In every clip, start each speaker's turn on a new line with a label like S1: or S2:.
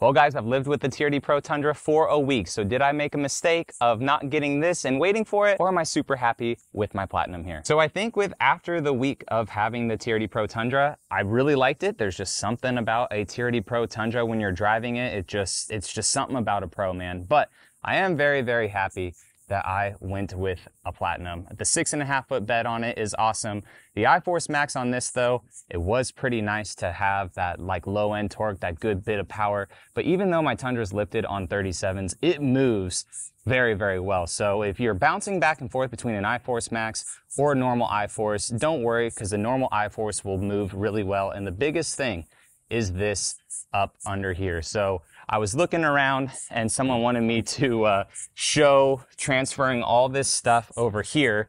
S1: Well guys, I've lived with the TRD Pro Tundra for a week, so did I make a mistake of not getting this and waiting for it, or am I super happy with my Platinum here? So I think with after the week of having the TRD Pro Tundra, I really liked it. There's just something about a TRD Pro Tundra when you're driving it, it just, it's just something about a Pro, man. But I am very, very happy that I went with a Platinum. The six and a half foot bed on it is awesome. The iForce Max on this though, it was pretty nice to have that like low end torque, that good bit of power. But even though my Tundra's lifted on 37s, it moves very, very well. So if you're bouncing back and forth between an iForce Max or a normal iForce, don't worry because the normal iForce will move really well. And the biggest thing is this up under here. So I was looking around and someone wanted me to uh, show transferring all this stuff over here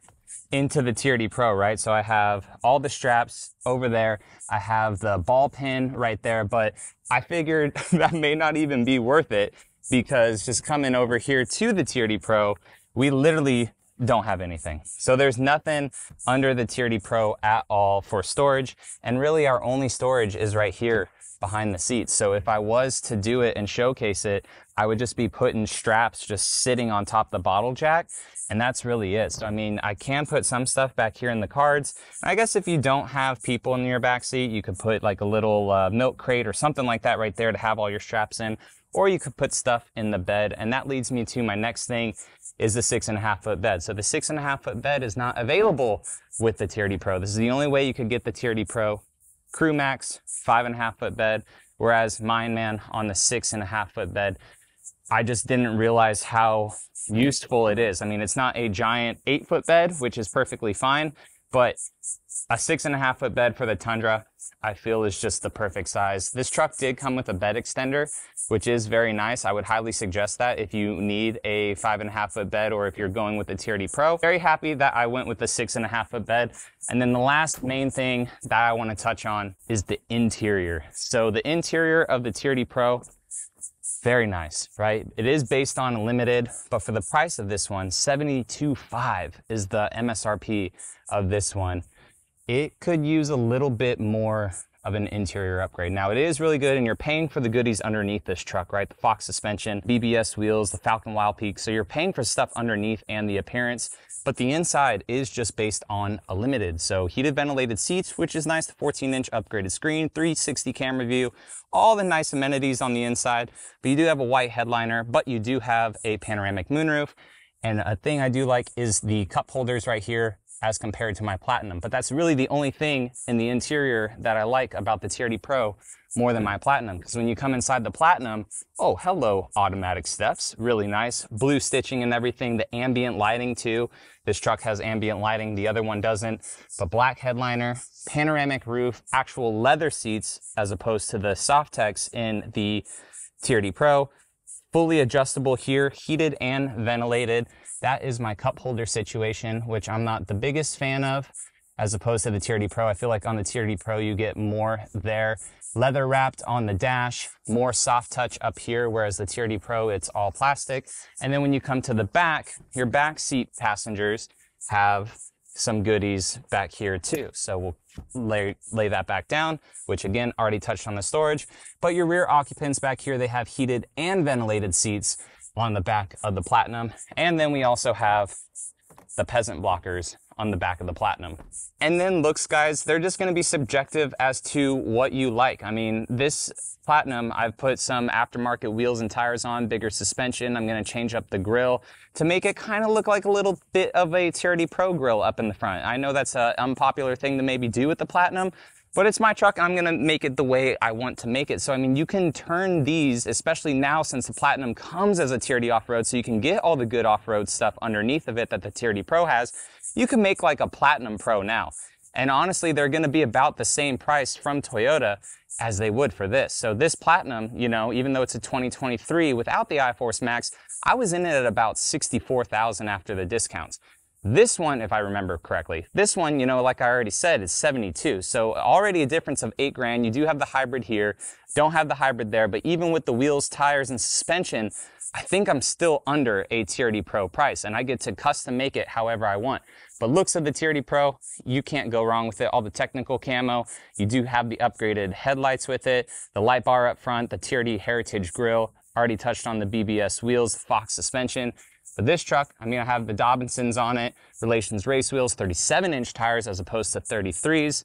S1: into the TRD Pro, right? So I have all the straps over there. I have the ball pin right there, but I figured that may not even be worth it because just coming over here to the TRD Pro, we literally don't have anything. So there's nothing under the TRD Pro at all for storage. And really our only storage is right here behind the seats. So if I was to do it and showcase it, I would just be putting straps just sitting on top the bottle jack. And that's really it. So, I mean, I can put some stuff back here in the cards. I guess if you don't have people in your back seat, you could put like a little uh, milk crate or something like that right there to have all your straps in. Or you could put stuff in the bed. And that leads me to my next thing is the six and a half foot bed. So the six and a half foot bed is not available with the TRD Pro. This is the only way you could get the TRD Pro Crew Max, five and a half foot bed, whereas mine, man, on the six and a half foot bed, I just didn't realize how useful it is. I mean, it's not a giant eight foot bed, which is perfectly fine, but a six and a half foot bed for the Tundra, I feel is just the perfect size. This truck did come with a bed extender, which is very nice. I would highly suggest that if you need a five and a half foot bed or if you're going with the TRD Pro. Very happy that I went with the six and a half foot bed. And then the last main thing that I want to touch on is the interior. So the interior of the TRD Pro, very nice, right? It is based on limited, but for the price of this one, 72.5 is the MSRP of this one it could use a little bit more of an interior upgrade. Now it is really good and you're paying for the goodies underneath this truck, right? The Fox suspension, BBS wheels, the Falken Wildpeak. So you're paying for stuff underneath and the appearance, but the inside is just based on a limited. So heated ventilated seats, which is nice, the 14 inch upgraded screen, 360 camera view, all the nice amenities on the inside, but you do have a white headliner, but you do have a panoramic moonroof. And a thing I do like is the cup holders right here as compared to my Platinum. But that's really the only thing in the interior that I like about the TRD Pro more than my Platinum. Because when you come inside the Platinum, oh, hello, automatic steps. Really nice. Blue stitching and everything. The ambient lighting too. This truck has ambient lighting. The other one doesn't. But black headliner, panoramic roof, actual leather seats as opposed to the Softex in the TRD Pro. Fully adjustable here, heated and ventilated. That is my cup holder situation, which I'm not the biggest fan of as opposed to the TRD Pro. I feel like on the TRD Pro, you get more there. Leather wrapped on the dash, more soft touch up here, whereas the TRD Pro, it's all plastic. And then when you come to the back, your back seat passengers have some goodies back here too. So we'll lay, lay that back down, which again, already touched on the storage. But your rear occupants back here, they have heated and ventilated seats on the back of the Platinum. And then we also have the peasant blockers on the back of the Platinum. And then looks, guys, they're just going to be subjective as to what you like. I mean, this Platinum, I've put some aftermarket wheels and tires on, bigger suspension. I'm going to change up the grill to make it kind of look like a little bit of a TRD Pro grill up in the front. I know that's an unpopular thing to maybe do with the Platinum, but it's my truck and I'm going to make it the way I want to make it. So, I mean, you can turn these, especially now since the Platinum comes as a TRD off-road, so you can get all the good off-road stuff underneath of it that the TRD Pro has. You can make like a Platinum Pro now. And honestly, they're going to be about the same price from Toyota as they would for this. So this Platinum, you know, even though it's a 2023 without the iForce Max, I was in it at about 64,000 after the discounts. This one, if I remember correctly, this one, you know, like I already said, is 72. So already a difference of eight grand. You do have the hybrid here, don't have the hybrid there, but even with the wheels, tires, and suspension, I think I'm still under a TRD Pro price and I get to custom make it however I want. But looks of the TRD Pro, you can't go wrong with it. All the technical camo, you do have the upgraded headlights with it, the light bar up front, the TRD Heritage grille, already touched on the BBS wheels, Fox suspension, but this truck, I'm gonna have the Dobinsons on it, Relations race wheels, 37 inch tires as opposed to 33s.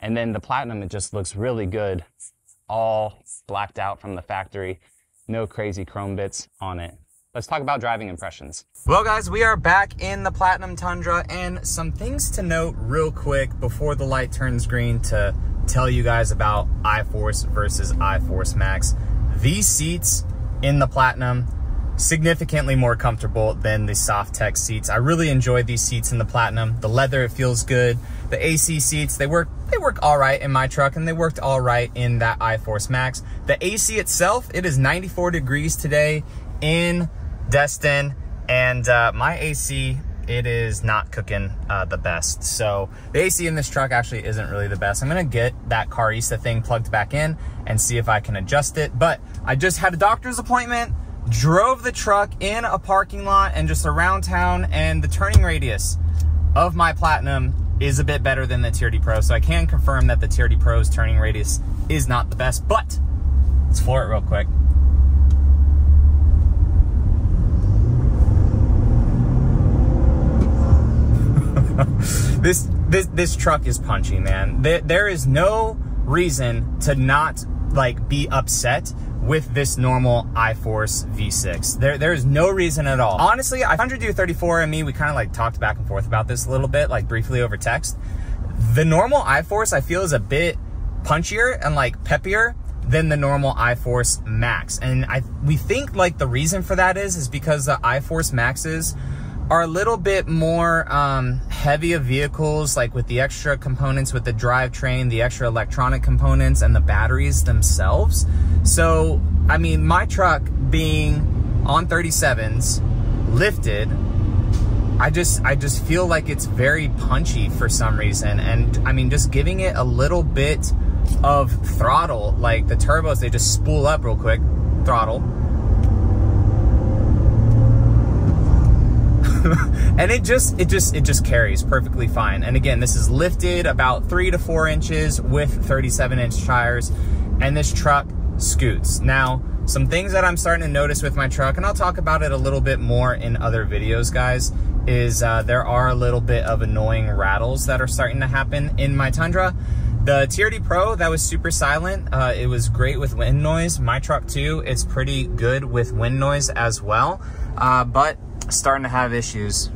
S1: And then the Platinum, it just looks really good. All blacked out from the factory. No crazy chrome bits on it. Let's talk about driving impressions. Well guys, we are back in the Platinum Tundra and some things to note real quick before the light turns green to tell you guys about iForce versus iForce Max. These seats in the Platinum significantly more comfortable than the Softex seats. I really enjoyed these seats in the Platinum. The leather, it feels good. The AC seats, they work they work all right in my truck and they worked all right in that iForce Max. The AC itself, it is 94 degrees today in Destin and uh, my AC it is not cooking uh, the best. So the AC in this truck actually isn't really the best. I'm gonna get that Carista thing plugged back in and see if I can adjust it. But I just had a doctor's appointment drove the truck in a parking lot and just around town and the turning radius of my Platinum is a bit better than the TRD Pro. So I can confirm that the TRD Pro's turning radius is not the best, but let's floor it real quick. this this this truck is punchy, man. There, there is no reason to not like be upset with this normal iForce V6. There, there is no reason at all. Honestly, I 100U34 and me, we kind of like talked back and forth about this a little bit, like briefly over text. The normal iForce I feel is a bit punchier and like peppier than the normal iForce Max. And I we think like the reason for that is, is because the iForce Maxes are a little bit more um, heavy of vehicles, like with the extra components with the drivetrain, the extra electronic components, and the batteries themselves. So, I mean, my truck being on 37s, lifted, I just I just feel like it's very punchy for some reason. And I mean, just giving it a little bit of throttle, like the turbos, they just spool up real quick, throttle and it just it just it just carries perfectly fine and again this is lifted about three to four inches with 37 inch tires and this truck scoots now some things that i'm starting to notice with my truck and i'll talk about it a little bit more in other videos guys is uh, there are a little bit of annoying rattles that are starting to happen in my tundra the TRD Pro, that was super silent. Uh, it was great with wind noise. My truck too, it's pretty good with wind noise as well. Uh, but starting to have issues.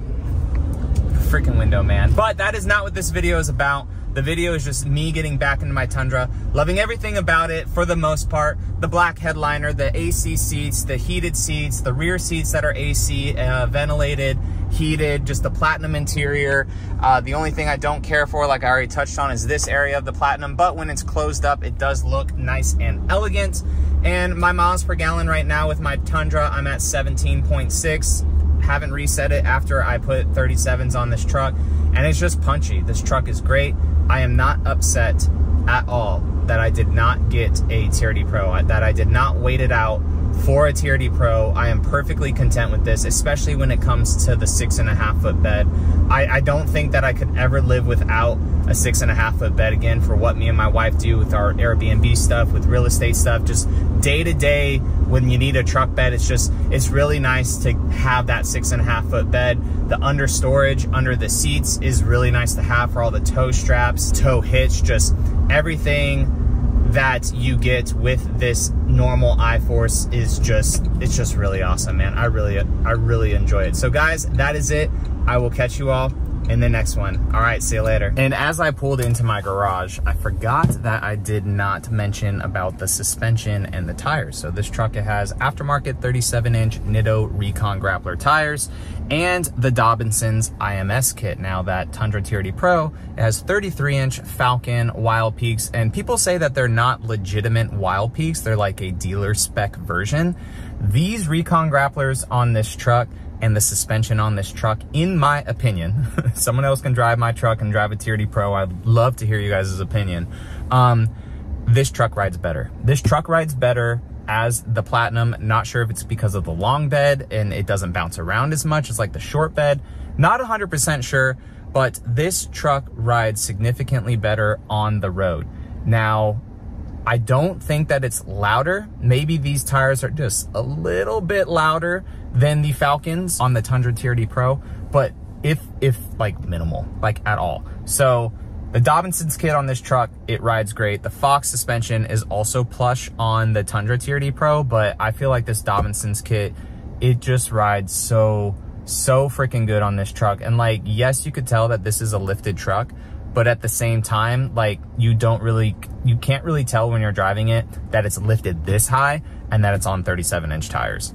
S1: Freaking window, man. But that is not what this video is about. The video is just me getting back into my Tundra, loving everything about it for the most part. The black headliner, the AC seats, the heated seats, the rear seats that are AC, uh, ventilated, heated, just the platinum interior. Uh, the only thing I don't care for, like I already touched on, is this area of the platinum, but when it's closed up, it does look nice and elegant. And my miles per gallon right now with my Tundra, I'm at 17.6 haven't reset it after I put 37s on this truck and it's just punchy. This truck is great. I am not upset at all that I did not get a TRD Pro, that I did not wait it out for a TRD Pro. I am perfectly content with this, especially when it comes to the six and a half foot bed. I, I don't think that I could ever live without a six and a half foot bed again for what me and my wife do with our Airbnb stuff, with real estate stuff, just day to day when you need a truck bed. It's just, it's really nice to have that six and a half foot bed. The under storage under the seats is really nice to have for all the tow straps, tow hitch, just everything that you get with this normal iForce is just, it's just really awesome, man. I really, I really enjoy it. So guys, that is it. I will catch you all in the next one. All right, see you later. And as I pulled into my garage, I forgot that I did not mention about the suspension and the tires. So this truck, it has aftermarket 37 inch Nitto Recon Grappler tires and the Dobinson's IMS kit. Now that Tundra TRD Pro, it has 33 inch Falken Wild Peaks and people say that they're not legitimate Wild Peaks. They're like a dealer spec version. These Recon Grapplers on this truck, and the suspension on this truck, in my opinion, someone else can drive my truck and drive a TRD Pro. I'd love to hear you guys' opinion. Um, this truck rides better. This truck rides better as the Platinum. Not sure if it's because of the long bed and it doesn't bounce around as much as like the short bed. Not 100% sure, but this truck rides significantly better on the road. Now, I don't think that it's louder. Maybe these tires are just a little bit louder than the Falkens on the Tundra TRD Pro, but if, if like minimal, like at all. So the Dobinson's kit on this truck, it rides great. The Fox suspension is also plush on the Tundra TRD Pro, but I feel like this Dobinson's kit, it just rides so, so freaking good on this truck. And like, yes, you could tell that this is a lifted truck, but at the same time, like you don't really, you can't really tell when you're driving it that it's lifted this high and that it's on 37 inch tires.